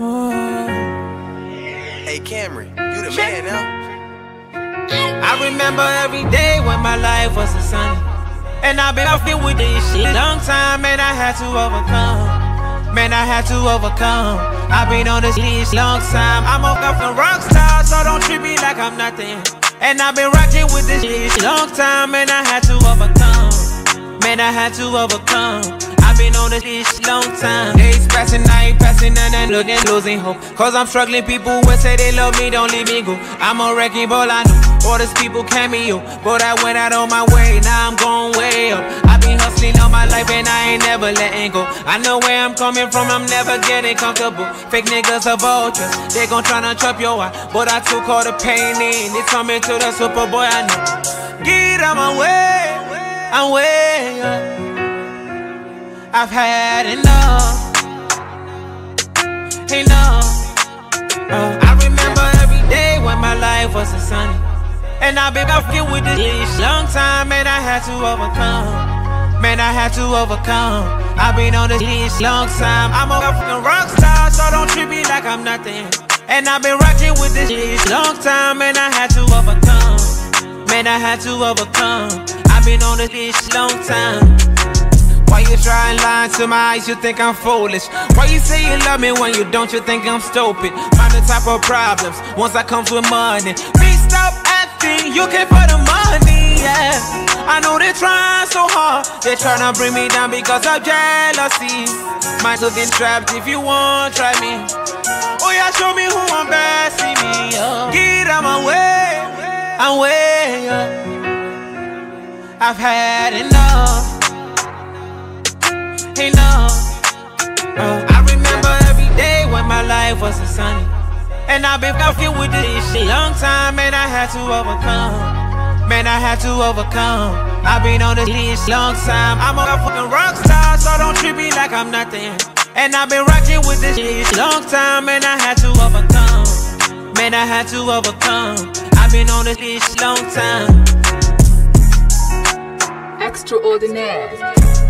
Hey Camry, you the man now. I remember every day when my life was a sunny. And I've been fucking with this shit long time, man. I had to overcome. Man, I had to overcome. I've been on this leash long time. I'm a fucking rock star, so don't treat me like I'm nothing. And I've been rocking with this leash long time, man. I had to overcome. Man, I had to overcome been on this long time. Days passing, I ain't passing and looking, losing hope. Cause I'm struggling, people will say they love me, don't leave me go. I'm a wrecking ball, I know. All these people cameo, but I went out on my way, now I'm going way up. I've been hustling all my life and I ain't never letting go. I know where I'm coming from, I'm never getting comfortable. Fake niggas are vultures, they gon' tryna chop your eye. But I took all the pain in, it's coming to the Superboy, I know. Get out my way, I'm way up. I've had enough. Enough. Uh, I remember every day when my life was a sunny. And I've been fucking with this long time, and I had to overcome. Man, I had to overcome. I've been on this leash long time. I'm a fucking rock star, so don't treat me like I'm nothing. And I've been rocking with this leash long time, and I had to overcome. Man, I had to overcome. I've been on this leash long time. Why you try and lie to my eyes, you think I'm foolish. Why you say you love me when you don't, you think I'm stupid. Find the type of problems, once I come with money. Please stop acting, you came for the money, yeah. I know they're trying so hard. They're trying to bring me down because of jealousy. Might looking trapped if you want, try me. Oh yeah, show me who I'm best, see me, oh. Get out my way, I'm way up. I've had enough Uh, I remember every day when my life wasn't sunny. And I've been fucking with this shit long time, and I had to overcome. Man, I had to overcome. I've been on this leash long time. I'm a fucking rock star, so don't treat me like I'm nothing. And I've been rocking with this leash long time, and I had to overcome. Man, I had to overcome. I've been on this leash long time. Extraordinaire.